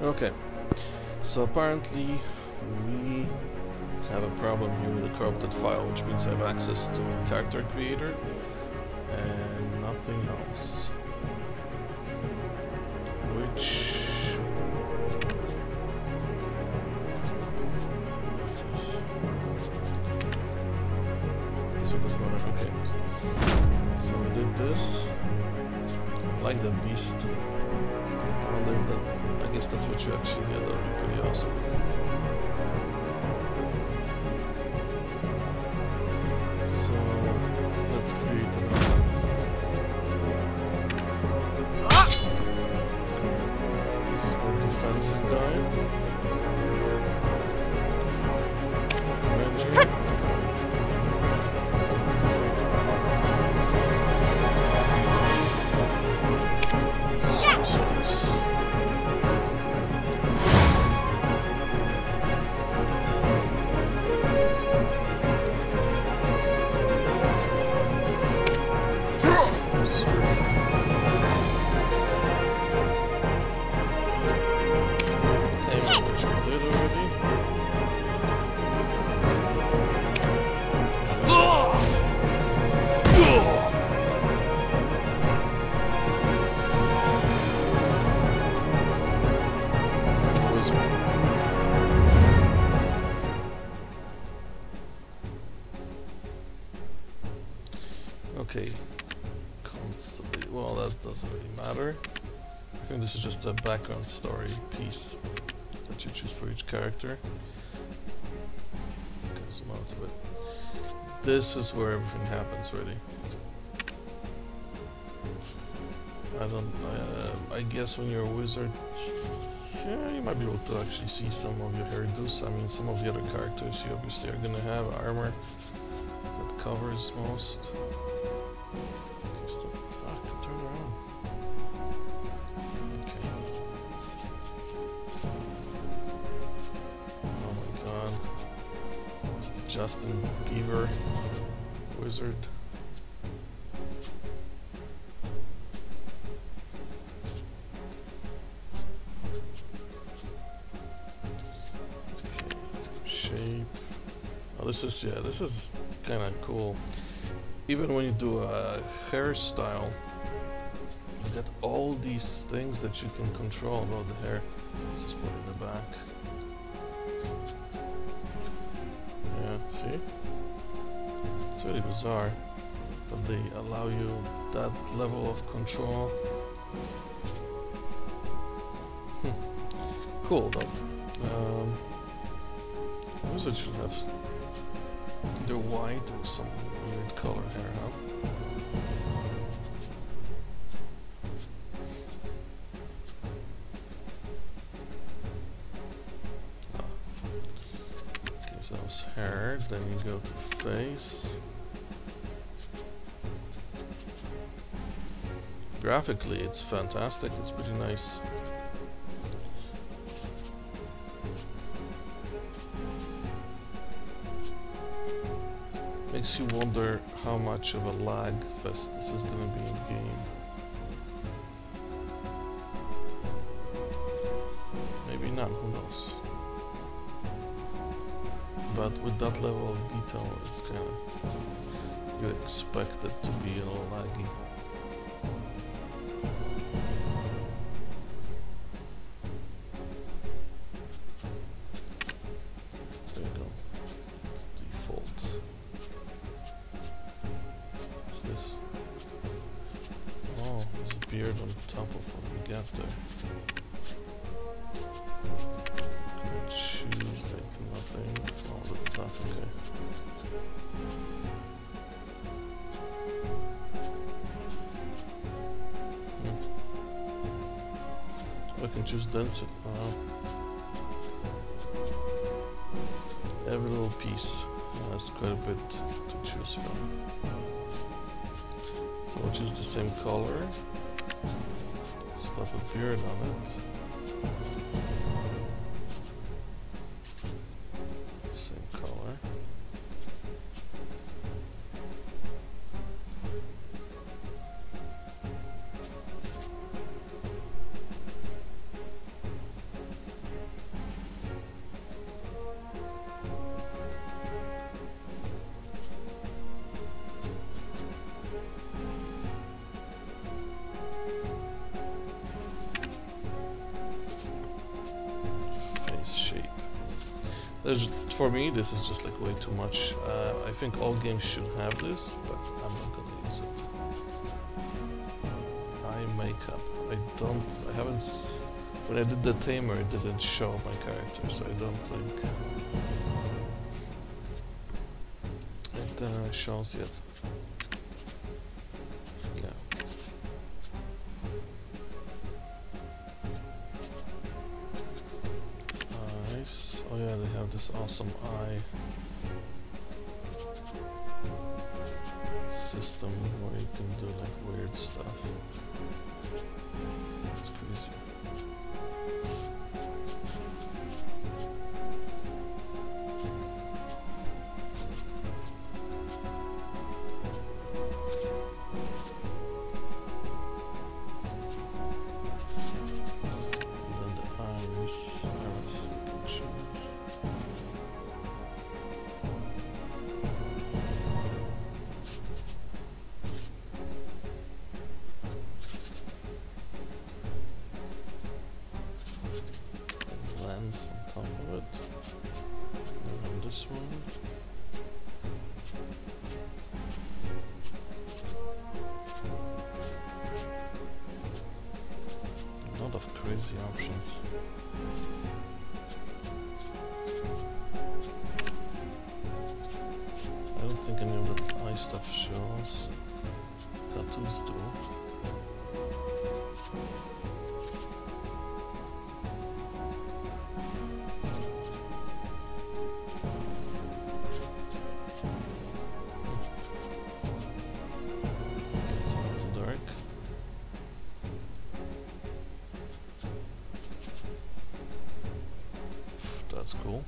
Okay, so apparently we have a problem here with a corrupted file, which means I have access to character creator and nothing else. Which That I guess that's what you actually get. Okay. Constantly. Well, that doesn't really matter. I think this is just a background story piece that you choose for each character. Zoom out bit. This is where everything happens, really. I don't. Uh, I guess when you're a wizard, yeah, you might be able to actually see some of your hairdos. I mean, some of the other characters you obviously are gonna have armor covers most. Oh Justin Bieber wizard. Shape. Oh, this is, yeah, this is kind of cool. Even when you do a hairstyle, you get all these things that you can control about the hair. Let's just put it in the back. Yeah, see? It's really bizarre that they allow you that level of control. cool though. Um, wizard should have the or some weird color here, huh? Oh. Was hair, then you go to face. Graphically, it's fantastic, it's pretty nice. Makes you wonder how much of a lag fest this is gonna be in game. Maybe not, who knows. But with that level of detail, it's kinda... You expect it to be a little laggy. Beard on top of what we got there. Choose like nothing. Oh, that's not okay. Hmm. I can choose density. Wow. Every little piece has quite a bit to choose from. So we'll choose the same color. Slap a beard on it. There's, for me, this is just like way too much. Uh, I think all games should have this, but I'm not gonna use it. Eye makeup. I don't. I haven't. When I did the tamer, it didn't show my character, so I don't think it uh, shows yet. This awesome eye system where you can do like weird stuff. That's crazy. Lot of crazy options. I don't think any of the eye stuff shows. Tattoos do. That's cool.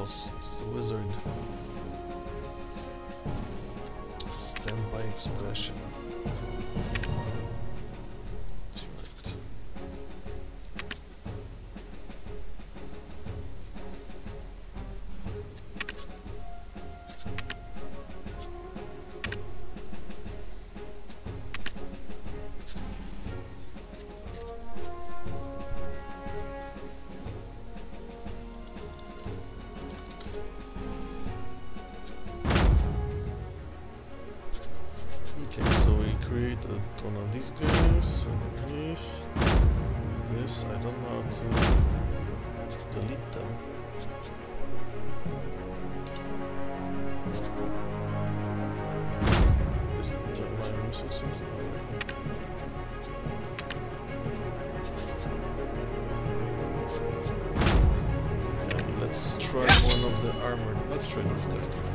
Wrinkles. It's a wizard. Standby expression. Try one of the armored. Let's try this guy.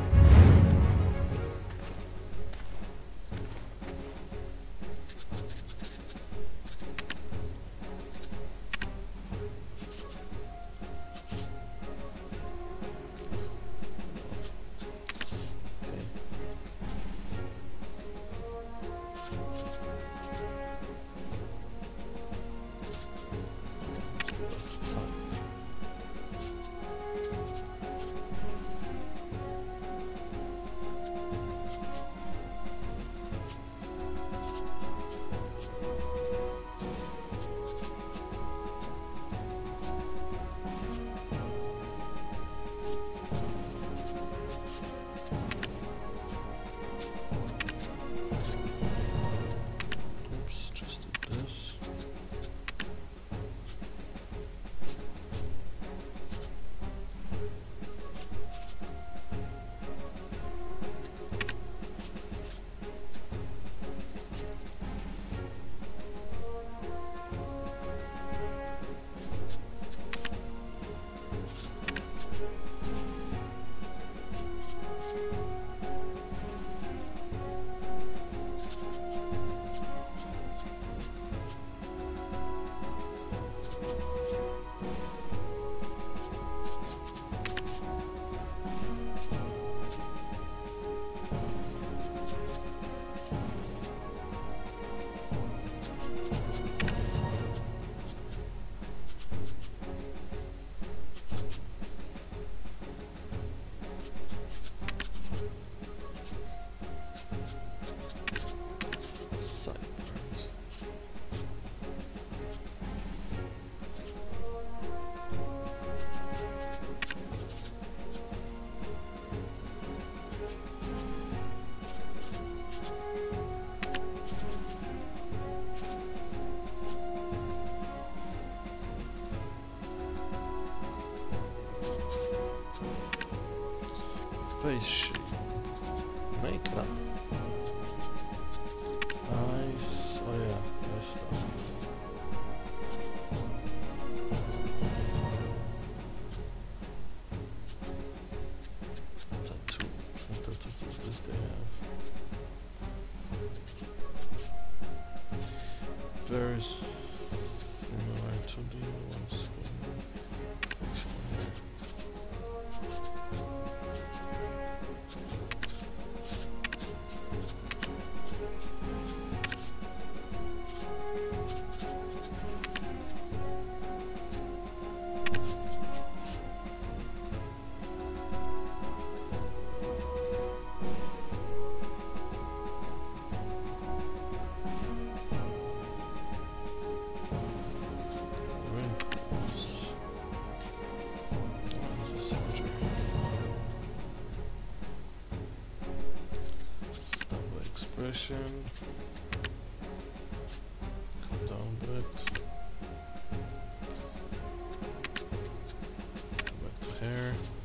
Let's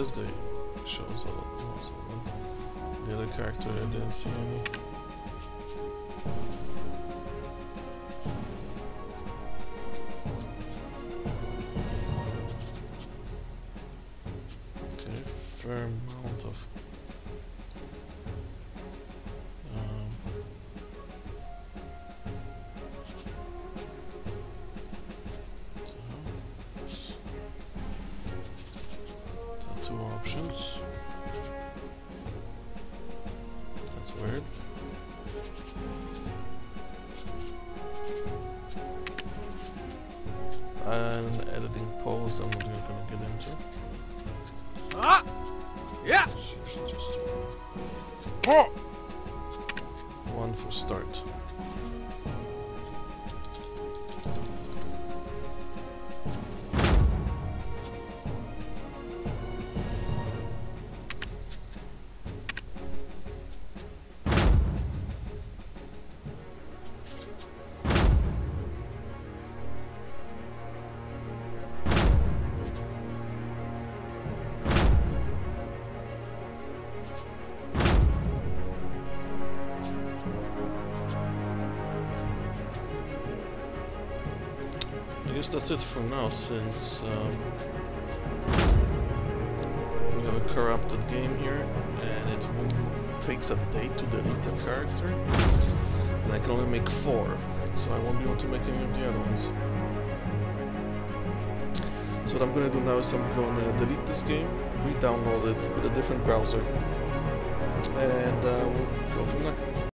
this guy shows a lot muscle. Then the other character, I didn't see any. One for start. Guess that's it for now, since um, we have a corrupted game here, and it takes a day to delete a character, and I can only make four, so I won't be able to make any of the other ones. So what I'm gonna do now is I'm gonna delete this game, re-download it with a different browser, and uh, we'll go from there.